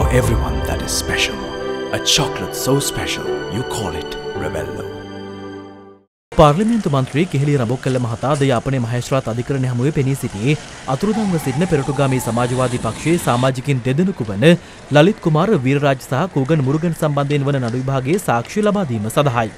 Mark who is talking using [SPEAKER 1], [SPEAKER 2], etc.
[SPEAKER 1] For everyone that is special, a chocolate so special you call it Rebello.
[SPEAKER 2] පාර්ලිමේන්තු මන්ත්‍රී කෙහෙලි රබොක්කල්ල මහතා ද යාපනයේ මහේස්ත්‍රාත් අධිකරණය හමුවේ පෙනී සිටියේ අතුරුදන්ව සිටින පෙරටුගාමී සමාජවාදී පක්ෂයේ සමාජිකින් දෙදෙනෙකු වන ලලිත් කුමාර වීරරාජ් සහ කූගන් මුරුගන් සම්බන්ධයෙන් වන නඩු විභාගයේ සාක්ෂි ලබා දීම සඳහායි.